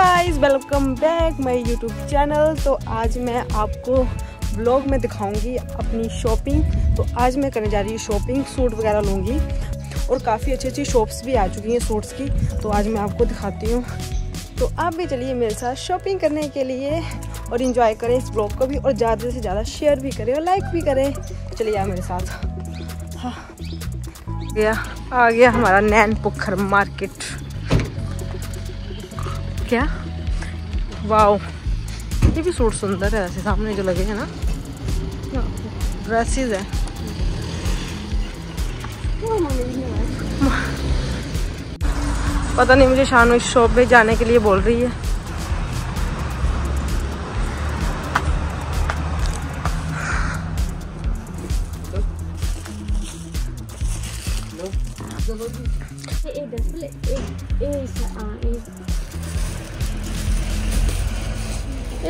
Guys welcome back my YouTube channel तो आज मैं आपको ब्लॉग में दिखाऊँगी अपनी शॉपिंग तो आज मैं करने जा रही हूँ शॉपिंग सूट वगैरह लूँगी। और काफ़ी अच्छी अच्छी शॉप्स भी आ चुकी हैं सूट्स की। तो आज मैं आपको दिखाती हूँ। तो आप भी चलिए मेरे साथ शॉपिंग करने के लिए और इन्जॉय करें इस ब्लॉग को भी और ज़्यादा से ज़्यादा शेयर भी करें और लाइक भी करें। चलिए आप मेरे साथ। हाँ। गया, आ गया हमारा नैन पुखर मार्केट क्या वाओ ये भी सूट सुंदर है ऐसे सामने जो लगे हैं ना ड्रेसेस है पता नहीं मुझे शानू इस शॉप में जाने के लिए बोल रही है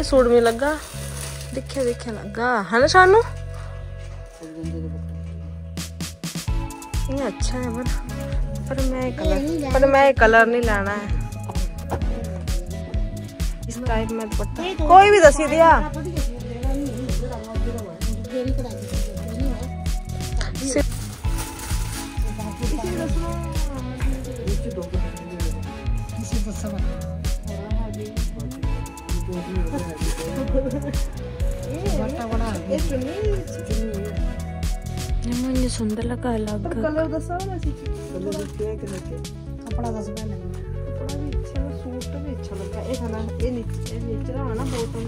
सूट में लगा। दिखे दिखे लगा। है ना शानू? ये अच्छा है पर पर मैं कलर पर मैं कलर नहीं लाना है। इस टाइप में दुपट्टा। कोई भी दसी दिया। सुंदर लगा अलग कलर ना कपड़ा दस कपड़ा भी अच्छा सूट भी अच्छा लगा ये ये नीचे नीचे ना बॉटम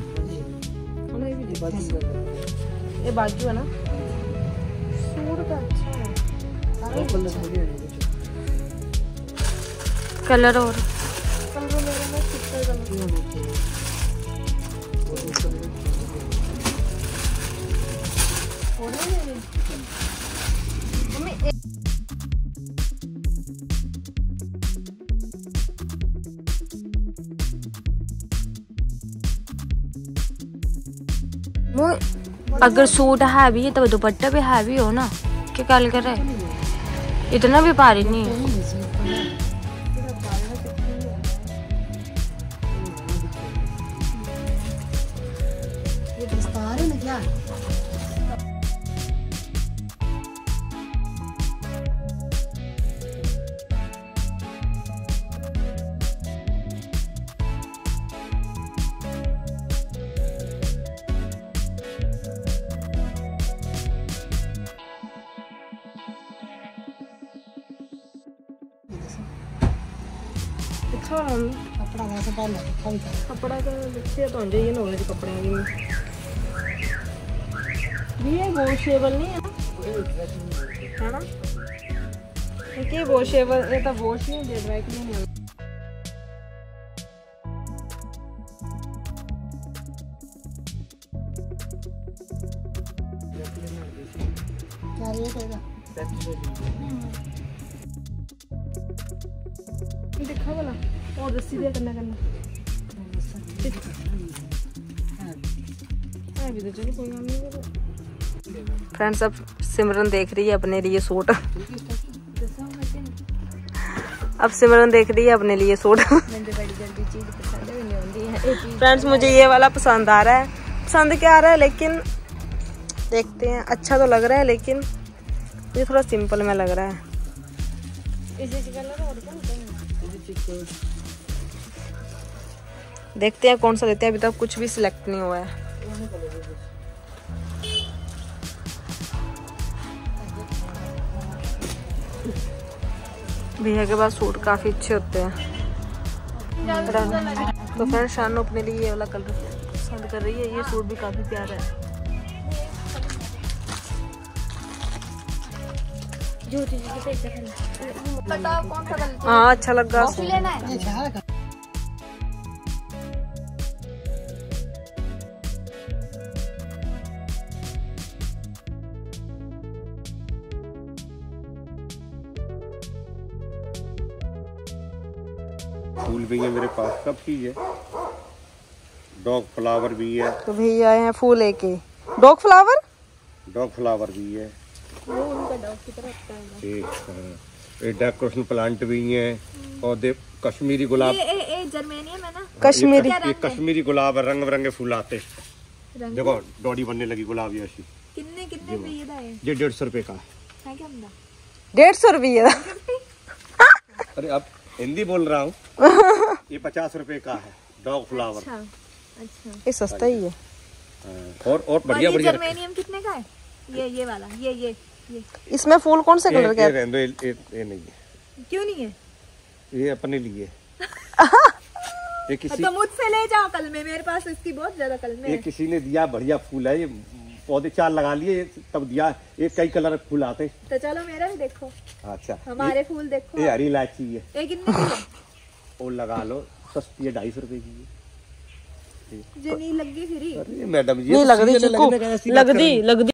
और ये भी देखते ये बाजू है ना सूट का अच्छा है कलर कलर और कलर ना कलर अगर सूट हैवी है तो दुपट्टा भी हैवी हो ना। क्या गल कर? रहे इतना भी भारी नहीं दस्तार है ना क्या अच्छा हम कपड़ा दस पहले कभी कपड़ा तो देखिए तो जाइए नॉलेज कपड़े की भी ये वॉशेबल नहीं है। ना है ना? क्योंकि वॉशेबल ये तो वॉश नहीं दे ड्राई क्लीन नहीं है दिखा वाला? और दस्सी दिया करना करना। है भी तो चलो कोई नहीं फ्रेंड्स, अब सिमरन देख रही है अपने लिए सूट। अब सिमरन देख रही है अपने लिए सूट। फ्रेंड्स, मुझे ये वाला पसंद आ रहा है। पसंद क्या आ रहा है? लेकिन देखते हैं। अच्छा तो लग रहा है, लेकिन मुझे थोड़ा सिंपल में लग रहा है। देखते हैं कौन सा लेते हैं। अभी तक कुछ भी सिलेक्ट नहीं हुआ है। भैया के पास सूट काफ़ी अच्छे होते हैं। तो फिर शान अपने लिए ये वाला कलर पसंद कर रही है ये सूट भी काफ़ी प्यारा है। हाँ अच्छा लगा भी है मेरे पास कब की है। डॉग फ्लावर भी है। तो भैया आए हैं फूल लेके। डॉग फ्लावर डॉग फ्लावर भी है। वो उनका डॉग एक हाँ, ये डेकोरेशन प्लांट भी है। पौधे कश्मीरी गुलाब। ए, ए, ये जर्मेनियम है ना? कश्मीरी। ये कश्मीरी गुलाब है रंग बिरंगे फूल आते देखो डोडी बनने लगी गुलाब जैसी कितने कितने रुपये का है? ये डेढ़ सौ रुपए का है। है क्या हमदा डेढ़ सौ रुपये अरे अब हिंदी बोल रहा हूँ। ये पचास रुपए का है डॉग फ्लावर अच्छा अच्छा। ये सस्ता ही है। हाँ, और और बढ़िया बढ़िया। कितने का है? ये ये वाला ये ये ये। इसमें फूल कौन से कलर के ये हैं? ये, ये, ये नहीं है। क्यों नहीं है? ये अपने लिए। ये किसी तो मुझसे ले जाओ कल में मेरे पास इसकी बहुत ज़्यादा कल में ये किसी ने दिया बढ़िया फूल है ये पौधे चार लगा लिए तब दिया ये कई कलर फूल आते। हैं। तो चलो मेरा भी देखो। अच्छा। हमारे फूल देखो। ये हरी इलायची है। ये कितने और लगा लो सस्ती है ढाई सौ रुपए की। जो नहीं लगी फिर अरे मैडम जी नहीं तो लग रही चिक्कू। लग दी लग दी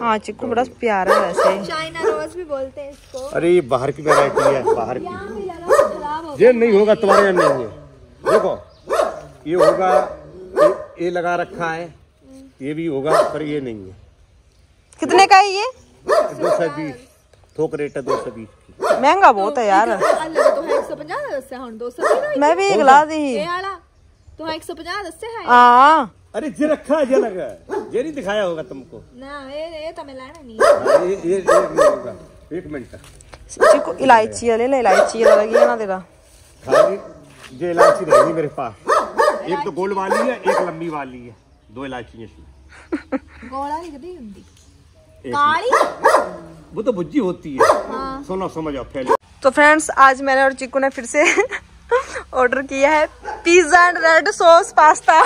हाँ चिक्कू बड़ा प्यारा है वैसे। चाइना रोज भी बोलते हैं इसको। अरे ये बाहर की वैरायटी है बाहर की। ये नहीं होगा तुम्हारे यहाँ नहीं है देखो ये होगा ये लगा रखा है। ये भी होगा पर ये नहीं है। कितने का है ये? दो सौ बीस थोक रेट है दो सौ बीस महँगा बहुत है यार। मैं भी एक ला दी। तो एक सौ पचास है। हाँ। अरे जे रखा जे लगा जे नहीं दिखाया होगा तुमको। ना ये ये तो मैं लाना नहीं। हाँ, ये ये होगा। मिनट। इसको इलायची ले ले इलायची लगी है ना तेरा। खाली जे इलायची रहेगी मेरे पास। एक तो गोल वाली है एक लंबी वाली है। दो इलायची इसमें। गोला लिख दी हिंदी काली? वो तो बुज्जी होती है। हाँ। सुनो समझो फैले तो फ्रेंड्स आज मैंने और चिकू ने फिर से ऑर्डर किया है pizza and red sauce pasta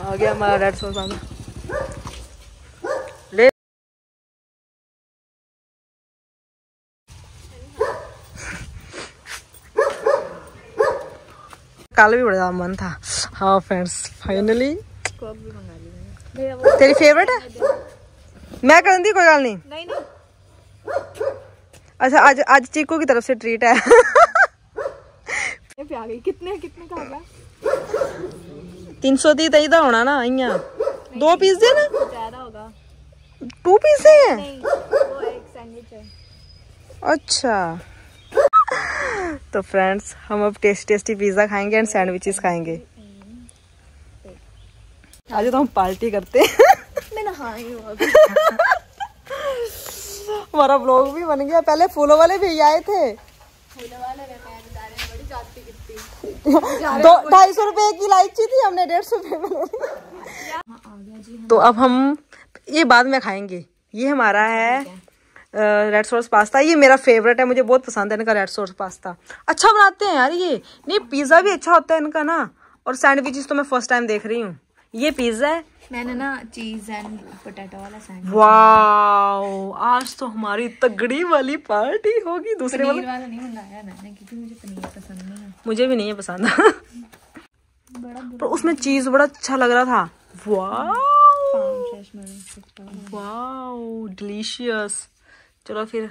आ गया हमारा रेड सॉस आ गया कल भी बड़ा मन था। हाँ फ्रेंड्स फाइनली तेरी फेवरेट है? मैं कर दी कोई गल नहीं। नहीं नहीं। अच्छा आज आज चीकू की तरफ़ से ट्रीट है। कितने कितने का तीन सौ दी तई होना ना इया। दो पीस दे ना। टू पीस है। अच्छा। तो फ्रेंड्स हम अब टेस्टी टेस्टी पिज्जा खाएँगे एंड सैंडविचेस खाएँगे। आज तो हम पार्टी करते हैं। मैं हूँ हमारा ब्लॉग भी बन गया। पहले फूलों वाले भी आए थे। हूँ दो ढाई सौ रुपए की इलायची थी हमने डेढ़ सौ रुपए ली तो अब हम ये बाद में खाएँगे। ये हमारा है रेड सॉस पास्ता ये मेरा फेवरेट है मुझे बहुत पसंद है इनका रेड सॉस पास्ता। अच्छा बनाते हैं यार ये। नहीं पिज़्ज़ा भी अच्छा होता है इनका ना। और सैंडविचेस तो मैं फ़र्स्ट टाइम देख रही हूँ। ये पिज़्ज़ा है? मैंने ना चीज़ एंड पोटैटो वाला सैंडविच वाओ आज तो हमारी तगड़ी वाली पार्टी होगी। दूसरे वाले? वाला नहीं मंगाया मैंने क्योंकि मुझे पनीर पसंद नहीं है। मुझे भी नहीं है पसंद। बड़ा पर उसमें चीज़ बड़ा अच्छा लग रहा था। वाओ वाओ डिलीशियस चलो फिर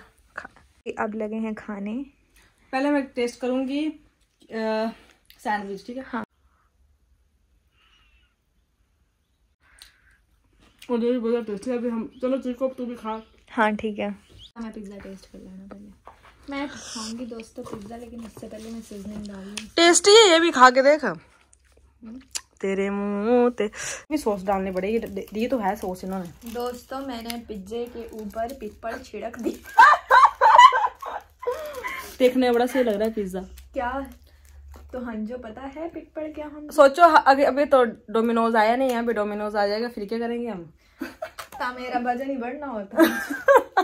अब लगे हैं खाने। पहले मैं टेस्ट करूँगी सैंडविच ठीक है? हाँ। मुझे भी बहुत टेस्टी अभी हम चलो चिको तू भी खा। हाँ ठीक है। मैं पिज़्ज़ा टेस्ट कर लेना पहले। मैं खाऊँगी दोस्तों पिज़्ज़ा लेकिन इससे पहले मैं सीजनिंग डाल टेस्टी है ये भी खा के देख। तेरे मुँह ते। भी सॉस डालनी पड़ेगी ये तो है सॉस इन्होंने। दोस्तों मैंने पिज्जे के ऊपर पिपड़ छिड़क दी। देखने में बड़ा सही लग रहा है पिज्जा। क्या? तो हंजो पता है पिपड़ क्या हम सोचो अभी अभी तो डोमिनोज आया नहीं है अभी डोमिनोज आ जाएगा फिर क्या करेंगे हम? ता मेरा वज़न ही बढ़ना होता।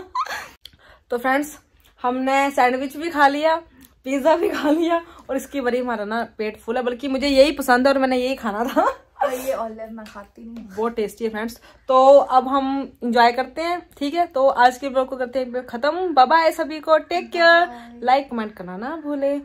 तो फ्रेंड्स हमने सैंडविच भी खा लिया। पिज्जा भी खा लिया और इसकी बड़ी हमारा ना पेट फुल है बल्कि मुझे यही पसंद है और मैंने यही खाना था। और ये ऑनलाइन मैं खाती हूँ। बहुत टेस्टी है फ्रेंड्स तो अब हम इंजॉय करते हैं ठीक है? तो आज के ब्लॉग को करते हैं खत्म. बाय बाय सभी को. टेक केयर लाइक कमेंट करना ना भूले।